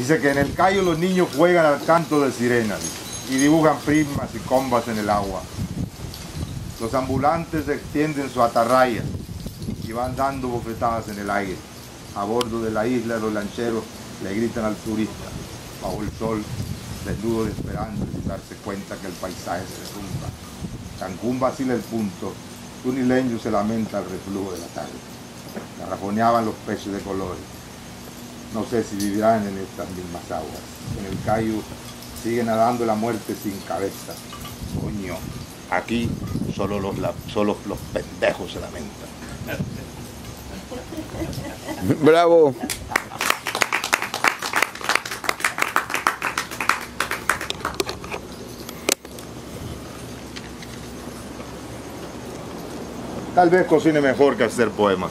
Dice que en el Cayo los niños juegan al canto de sirenas y dibujan prismas y combas en el agua. Los ambulantes extienden su atarraya y van dando bofetadas en el aire. A bordo de la isla los lancheros le gritan al turista, bajo el sol, desnudo de esperanza, sin darse cuenta que el paisaje se derrumba. Cancún vacila el punto, Tunileño se lamenta al reflujo de la tarde. Garrafoneaban los peces de colores. No sé si vivirán en estas mismas aguas. En el Cayo sigue nadando la muerte sin cabeza. Coño, aquí solo los, la- solo los pendejos se lamentan. Bravo. Tal vez cocine mejor que hacer poemas.